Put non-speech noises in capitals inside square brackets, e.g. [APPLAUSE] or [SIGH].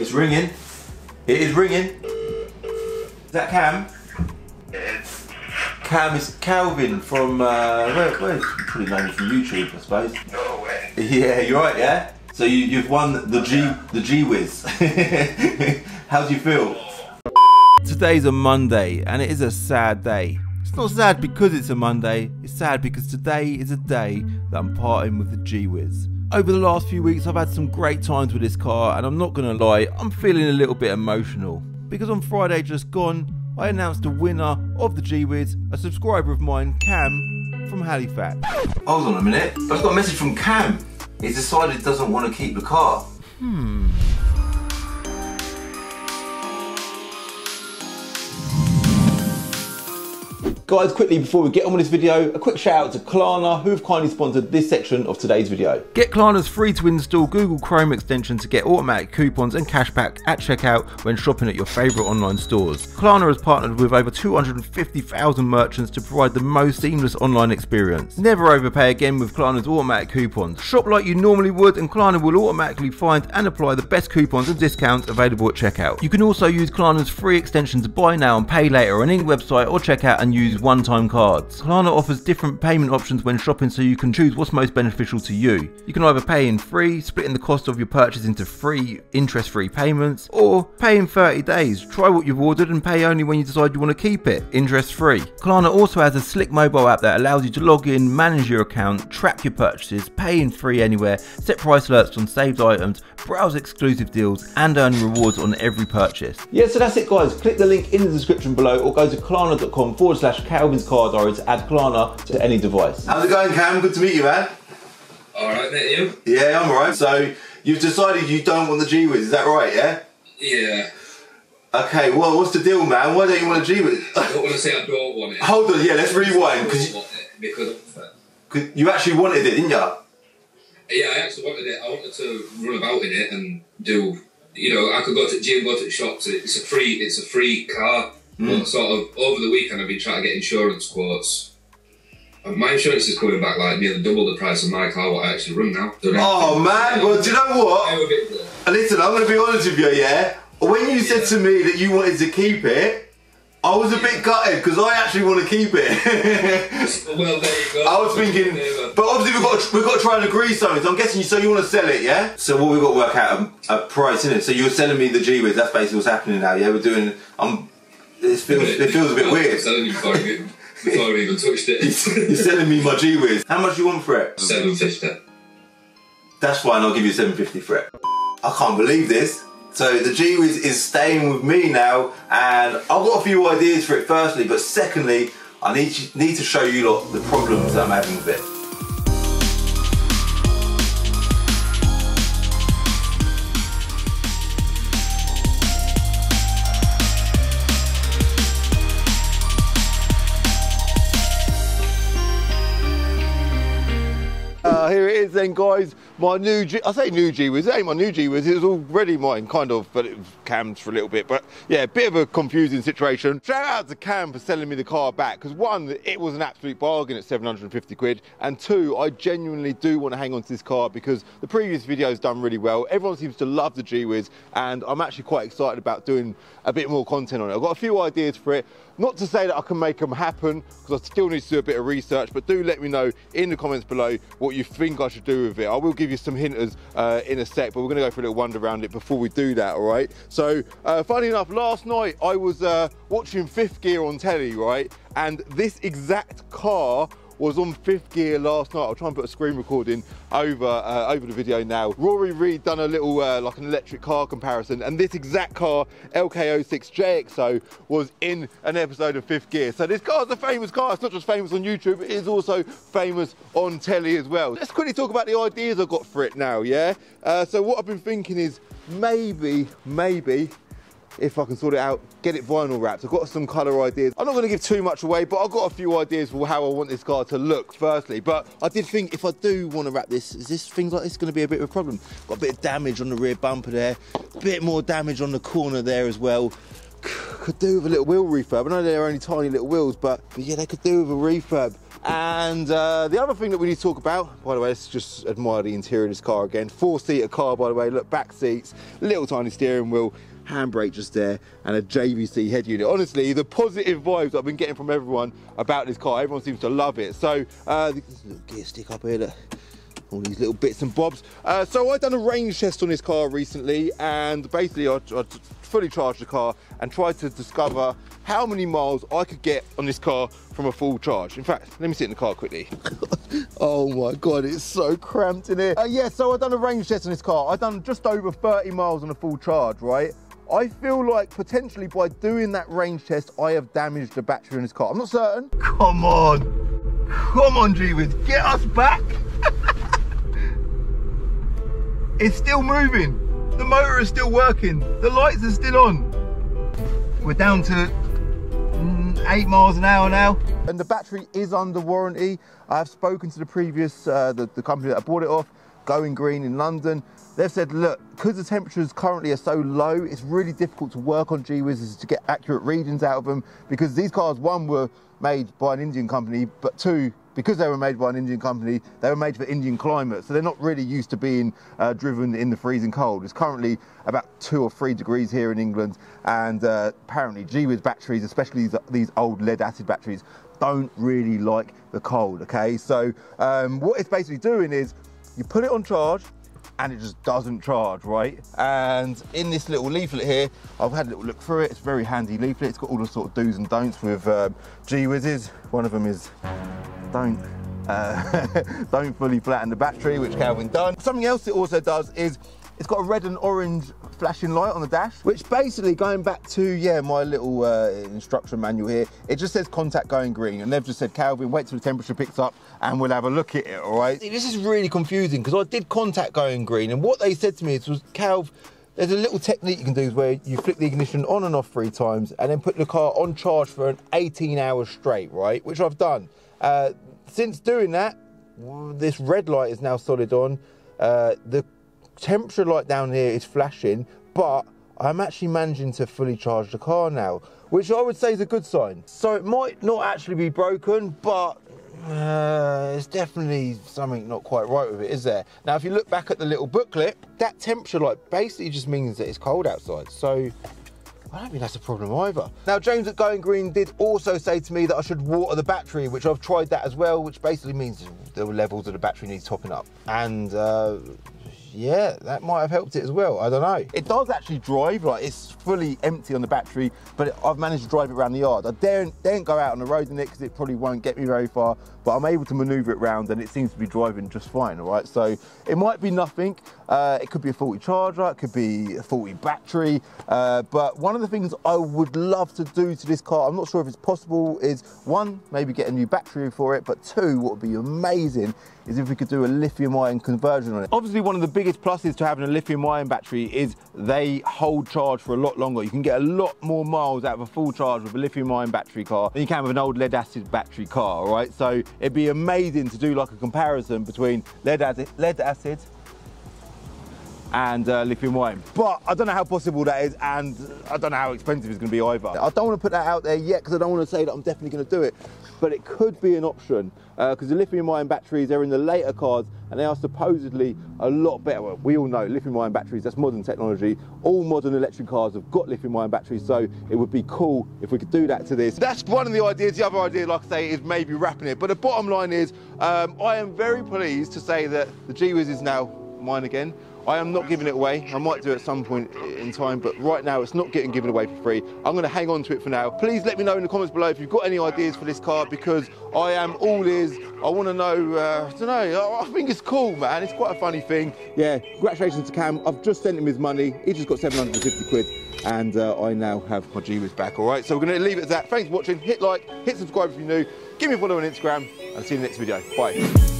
It's ringing. It is ringing. Is that Cam? Cam is Calvin from, uh, where, where is Probably known you from YouTube, I suppose. No way. Yeah, you're right, yeah? So you, you've won the G, the G Wiz. [LAUGHS] How do you feel? Today's a Monday, and it is a sad day. It's not sad because it's a Monday, it's sad because today is a day that I'm parting with the G Wiz. Over the last few weeks, I've had some great times with this car, and I'm not gonna lie, I'm feeling a little bit emotional. Because on Friday just gone, I announced the winner of the G Wiz, a subscriber of mine, Cam, from Halifax. Hold on a minute, I've got a message from Cam. He's decided he doesn't want to keep the car. Hmm. Guys, quickly before we get on with this video, a quick shout out to Klarna who have kindly sponsored this section of today's video. Get Klarna's free to install Google Chrome extension to get automatic coupons and cashback at checkout when shopping at your favourite online stores. Klarna has partnered with over 250,000 merchants to provide the most seamless online experience. Never overpay again with Klarna's automatic coupons. Shop like you normally would and Klarna will automatically find and apply the best coupons and discounts available at checkout. You can also use Klarna's free extension to buy now and pay later on any website or checkout and use one-time cards. Klarna offers different payment options when shopping so you can choose what's most beneficial to you. You can either pay in free, splitting the cost of your purchase into free, interest-free payments, or pay in 30 days. Try what you've ordered and pay only when you decide you want to keep it, interest-free. Klarna also has a slick mobile app that allows you to log in, manage your account, track your purchases, pay in free anywhere, set price alerts on saved items, browse exclusive deals, and earn rewards on every purchase. Yeah, so that's it guys. Click the link in the description below or go to klarna.com forward slash Calvin's Car Diaries, add Klarna to any device. How's it going, Cam? Good to meet you, man. Alright, mate, you? Yeah, I'm alright. So, you've decided you don't want the G Wiz, is that right, yeah? Yeah. Okay, well, what's the deal, man? Why don't you want a G Wiz? I don't want to say I don't want it. Hold on, yeah, let's rewind. I Because don't because you, you actually wanted it, didn't you? yeah, I actually wanted it. I wanted to run about in it and do. You know, I could go to the gym, go to the shops. It's a free. It's a free car. Hmm. But sort of over the weekend, I've been trying to get insurance quotes. And my insurance is coming back like nearly double the price of my car. What I actually run now. Don't Oh, man. Well, do you know what? I'm bit. Listen, I'm going to be honest with you, yeah? When you said to me that you wanted to keep it, I was a bit gutted because I actually want to keep it. [LAUGHS] Well, there you go. I was thinking, but obviously we've got to, we've got to try and agree something. So I'm guessing you. So you want to sell it, yeah? So what we've got to work out a, a price, it. So you're selling me the G Wiz. That's basically what's happening now. Yeah, we're doing. I'm. It feels it feels a bit weird. I was weird. selling you before I even, before I even touched it. [LAUGHS] You're selling me my G Wiz. How much do you want for it? Seven fifty. That's fine. I'll give you 750 for it. I can't believe this. So the G Wiz is staying with me now, and I've got a few ideas for it. Firstly, but secondly, I need need to show you lot the problems that I'm having with it. Then guys, my new G, I say new G-Wiz, it ain't my new G-Wiz, it was already mine, kind of, but it was Cam's for a little bit, but yeah, a bit of a confusing situation. Shout out to Cam for selling me the car back, because one, it was an absolute bargain at 750 quid, and two, I genuinely do want to hang on to this car because the previous video has done really well, everyone seems to love the G-Wiz, and I'm actually quite excited about doing a bit more content on it. I've got a few ideas for it, not to say that I can make them happen, because I still need to do a bit of research, but do let me know in the comments below what you think I should do with it. I will give you some hinters uh, in a sec, but we're gonna go for a little wander around it before we do that, all right? So, uh, funny enough, last night I was uh, watching Fifth Gear on telly, right? And this exact car was on fifth gear last night. I'll try and put a screen recording over uh, over the video now. Rory Reid done a little uh, like an electric car comparison, and this exact car, LK06 JXO, was in an episode of Fifth Gear. So this car's a famous car. It's not just famous on YouTube; it is also famous on telly as well. Let's quickly talk about the ideas I've got for it now. Yeah. Uh, so what I've been thinking is maybe, maybe if I can sort it out, get it vinyl wrapped. I've got some colour ideas. I'm not going to give too much away, but I've got a few ideas for how I want this car to look, firstly. But I did think if I do want to wrap this, is this things like this going to be a bit of a problem? Got a bit of damage on the rear bumper there, a bit more damage on the corner there as well. could do with a little wheel refurb. I know they're only tiny little wheels, but, but yeah, they could do with a refurb. And uh, the other thing that we need to talk about, by the way, let's just admire the interior of this car again. Four-seater car, by the way. Look, back seats, little tiny steering wheel, handbrake just there, and a JVC head unit. Honestly, the positive vibes I've been getting from everyone about this car, everyone seems to love it. So, uh, gear stick up here, look all these little bits and bobs. Uh, so I've done a range test on this car recently and basically I, I fully charged the car and tried to discover how many miles I could get on this car from a full charge. In fact, let me sit in the car quickly. [LAUGHS] oh my God, it's so cramped in here. Uh, yeah, so I've done a range test on this car. I've done just over 30 miles on a full charge, right? I feel like potentially by doing that range test, I have damaged the battery in this car. I'm not certain. Come on. Come on, Jeeves, get us back. [LAUGHS] It's still moving. The motor is still working. The lights are still on. We're down to mm, eight miles an hour now. And the battery is under warranty. I've spoken to the previous, uh, the, the company that I bought it off, Going Green in London. They've said, look, because the temperatures currently are so low, it's really difficult to work on G-Wizes to get accurate readings out of them because these cars, one, were made by an Indian company, but two, because they were made by an Indian company, they were made for Indian climate, so they're not really used to being uh, driven in the freezing cold. It's currently about two or three degrees here in England, and uh, apparently G-Wiz batteries, especially these, these old lead acid batteries, don't really like the cold, okay? So um, what it's basically doing is you put it on charge, and it just doesn't charge, right? And in this little leaflet here, I've had a little look through it. It's very handy leaflet. It's got all the sort of do's and don'ts with um, G-Wizes. One of them is don't uh, [LAUGHS] don't fully flatten the battery, which Calvin done. Something else it also does is it's got a red and orange flashing light on the dash, which basically going back to, yeah, my little uh, instruction manual here, it just says contact going green. And they've just said, Calvin, wait till the temperature picks up and we'll have a look at it, all right? This is really confusing because I did contact going green and what they said to me is, was, Calv, there's a little technique you can do where you flick the ignition on and off three times and then put the car on charge for an 18 hours straight, right? Which I've done. Uh, since doing that, this red light is now solid on. Uh, the temperature light down here is flashing, but I'm actually managing to fully charge the car now, which I would say is a good sign. So it might not actually be broken, but uh, definitely something not quite right with it, is there? Now, if you look back at the little booklet, that temperature light basically just means that it's cold outside. So I don't think that's a problem either. Now, James at Going Green did also say to me that I should water the battery, which I've tried that as well, which basically means the levels of the battery needs topping up. And uh, yeah, that might have helped it as well. I don't know. It does actually drive, like it's fully empty on the battery, but I've managed to drive it around the yard. I daren't, daren't go out on the road in it because it probably won't get me very far, but I'm able to maneuver it around and it seems to be driving just fine, all right? So it might be nothing. Uh, it could be a faulty charger, it could be a faulty battery, uh, but one of the things I would love to do to this car, I'm not sure if it's possible, is one, maybe get a new battery for it, but two, what would be amazing is if we could do a lithium ion conversion on it. Obviously, one of the biggest pluses to having a lithium ion battery is they hold charge for a lot longer. You can get a lot more miles out of a full charge with a lithium ion battery car than you can with an old lead acid battery car, all right? So it'd be amazing to do like a comparison between lead acid, lead acid and uh, lithium ion. But I don't know how possible that is and I don't know how expensive it's going to be either. I don't want to put that out there yet because I don't want to say that I'm definitely going to do it, but it could be an option because uh, the lithium ion batteries are in the later cars and they are supposedly a lot better. Well, we all know lithium ion batteries, that's modern technology. All modern electric cars have got lithium ion batteries, so it would be cool if we could do that to this. That's one of the ideas. The other idea, like I say, is maybe wrapping it. But the bottom line is, um, I am very pleased to say that the G-Wiz is now mine again. I am not giving it away. I might do it at some point in time, but right now it's not getting given away for free. I'm going to hang on to it for now. Please let me know in the comments below if you've got any ideas for this car because I am all ears. I want to know, uh, I don't know, I think it's cool, man. It's quite a funny thing. Yeah, congratulations to Cam. I've just sent him his money. He just got 750 quid and uh, I now have my G-Wiz back, all right? So we're going to leave it at that. Thanks for watching. Hit like, hit subscribe if you're new. Give me a follow on Instagram and see you in the next video. Bye.